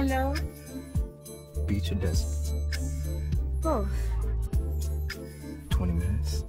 Hello? Beach or desert? Both. 20 minutes.